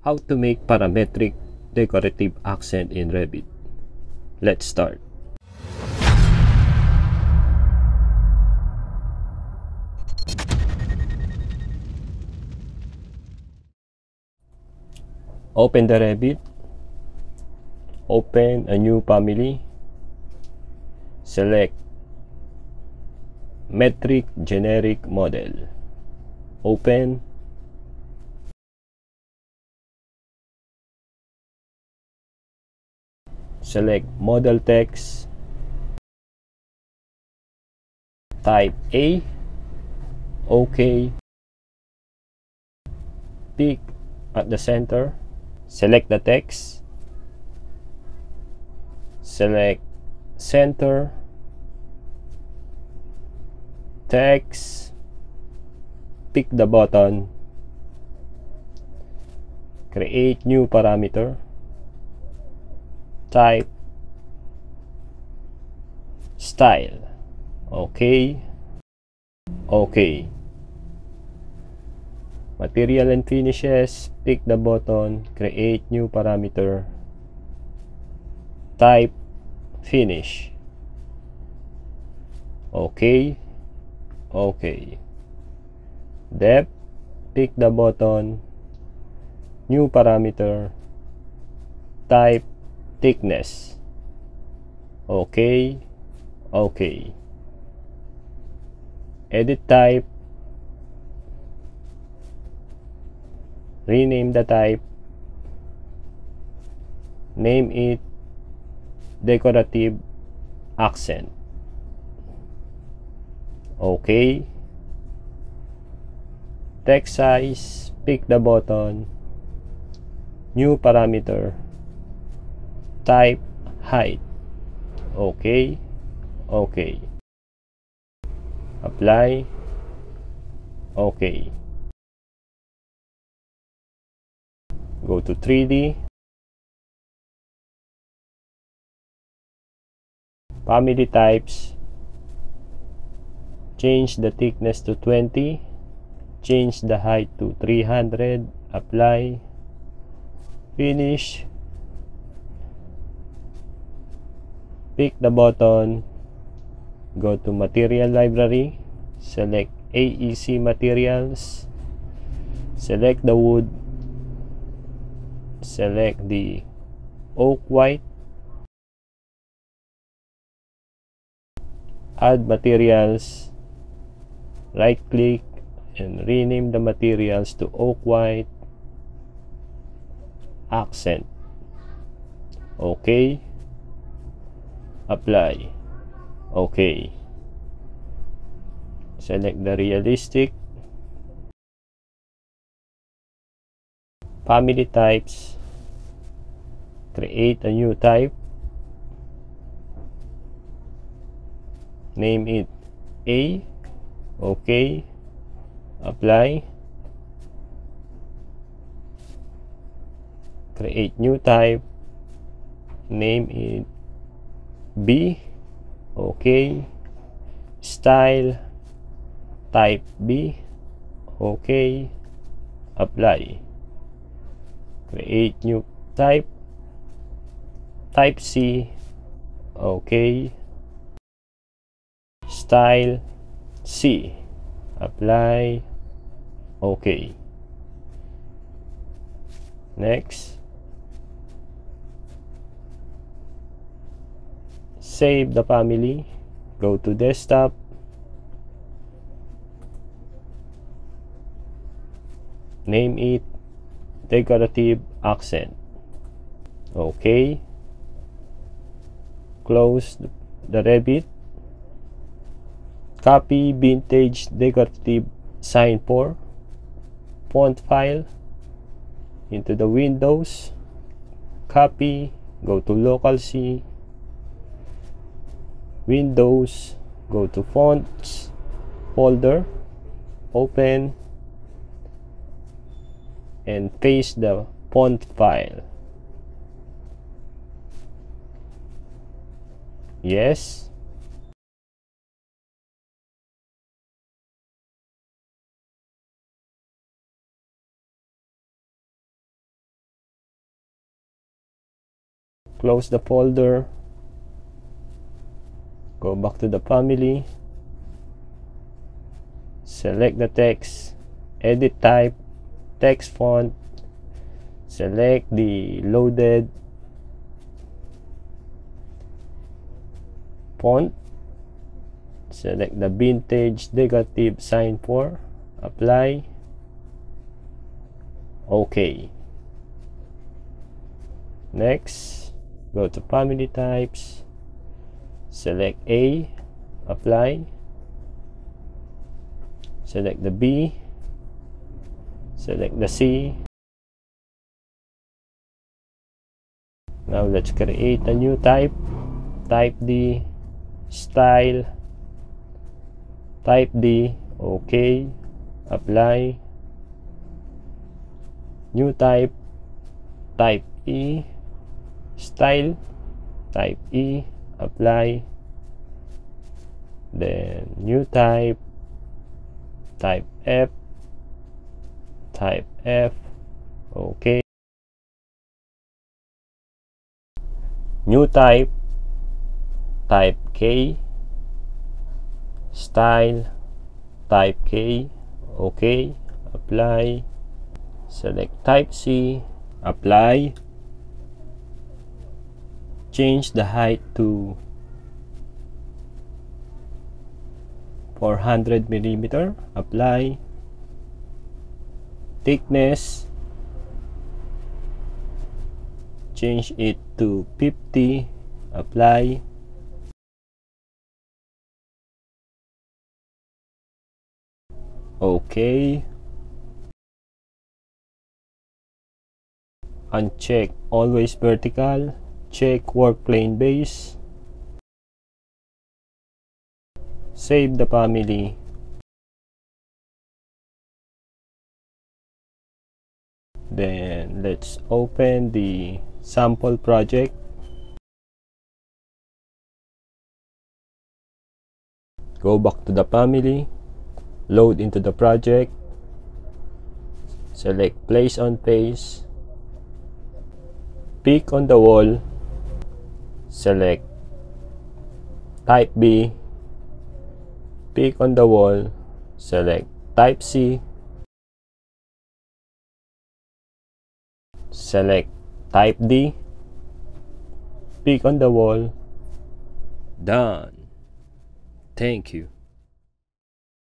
How to make parametric decorative accent in Revit. Let's start. Open the Revit. Open a new family. Select metric generic model. Open select model text. Type A. OK. Pick at the center. Select the text. Select center. Text. Pick the button. Create new parameter type style. Okay? Okay. Material and finishes pick the button create new parameter type finish. Okay? Okay. Depth pick the button new parameter type thickness. Okay? Okay. Edit type. Rename the type. Name it decorative accent. Okay? Text size pick the button. New parameter type height. Okay okay apply okay go to 3d family types. Change the thickness to 20 change the height to 300 apply. Finish pick the button. Go to material library. Select AEC materials. Select the wood. Select the oak white. Add materials. Right click and rename the materials to oak white. Accent. Okay apply. Okay. Select the realistic. Family types. Create a new type. Name it A. Okay. Apply. Create new type. Name it B. Okay. Style. Type B. Okay. Apply. Create new type. Type C. Okay. Style C. Apply. Okay. Next save the family go to desktop. Name it decorative accent. Okay. Close the rabbit copy vintage decorative sign for font file into the windows. Copy go to local C Windows, go to Fonts, Folder, Open, and paste the font file. Yes. Close the folder go back to the family. Select the text. Edit type. Text font. Select the loaded font. Select the vintage negative sign for. Apply. Okay next go to family types select A apply. Select the B. Select the C. Now let's create a new type. Type D style. Type D okay apply. New type. Type E style. Type E apply then new type type F type F okay. New type type K style type K okay. Apply select type C apply change the height to 400 millimeter. Apply thickness. Change it to 50 apply okay uncheck. Always vertical check work plane base. Save the family. Then let's open the sample project. Go back to the family. Load into the project. Select place on face. Pick on the wall select type B pick on the wall select type C select type D pick on the wall. Done. Thank you